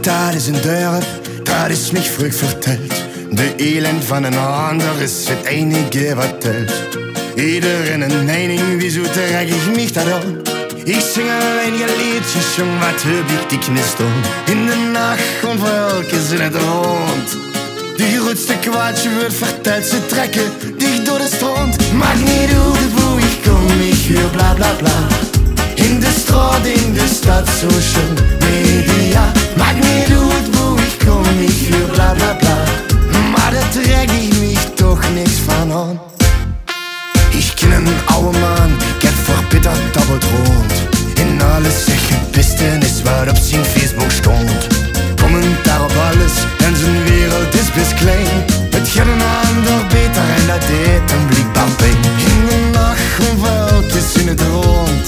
daar is een dorp, dat is mich vroeg verteld. De elend van een ander is het enige wat telt. Iedereen een mening, wieso trek ik mich dat aan? Ik zing alleen je liedjes, jong, wat heb ik die knist In de nacht om welke in het rond. Die grootste kwaadje wordt verteld, ze trekken dicht door de strand. Maakt niet uit hoe ik kom, ik huur bla bla bla. In de straat, in de stad, media. Maakt een oude man, ik heb verbitterd dobbelt rond. In alles zeggen bisten is wat op zijn Facebook stond. Commentaar op alles en zijn wereld is best klein. Het gaat een ander beter en dat deed hem blijkbaar. In de nacht welkjes in het rond.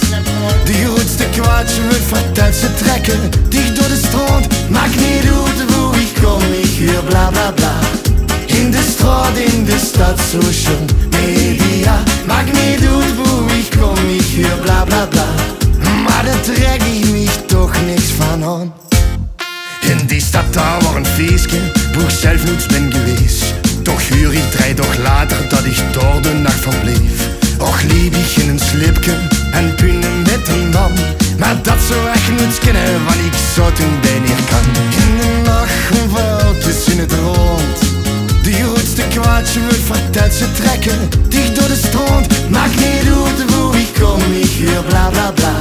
Die grootste kwaadje wordt verteld, ze trekken dicht door de strand. Maakt niet uit hoe ik kom, ik huur bla bla bla. In de straat, in de stad, social media. Maakt niet uit hoe ik kom, ik huur bla bla bla. Maar daar trek ik mich toch niks van aan. In die stad daar waar een feestje, wo zelfmoeds ben geweest. Toch huur ik drie dag later dat ik door de nacht verbleef. Och lieb ik in een slipje en punnen met een man. Maar dat zou echt niet kennen, want ik zou toen neer kan. In de nacht wordt verteld, ze trekken dicht door de strand. Maakt niet hoe ik kom, ik huur bla bla bla.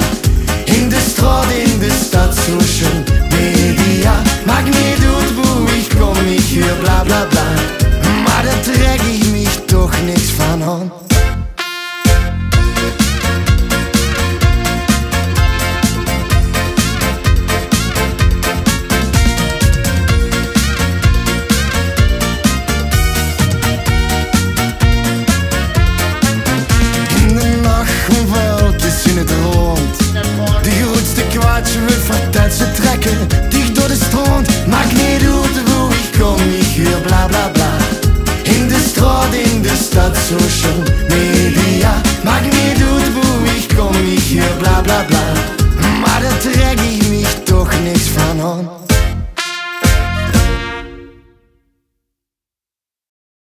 In de straat, in de stad, social media. Maakt niet hoe ik kom, ik huur bla bla bla. Maar daar trek ik mich toch niks van aan. statt so schon Media Magnitude